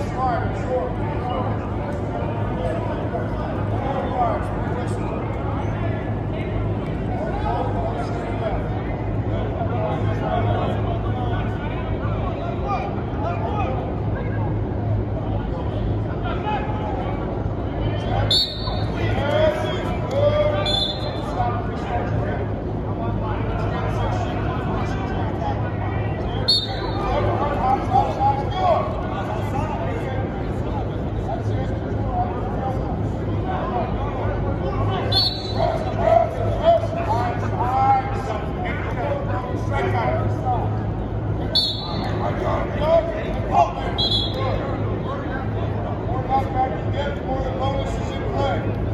Smart, sure. More back, back you get, the more the bonus is in play.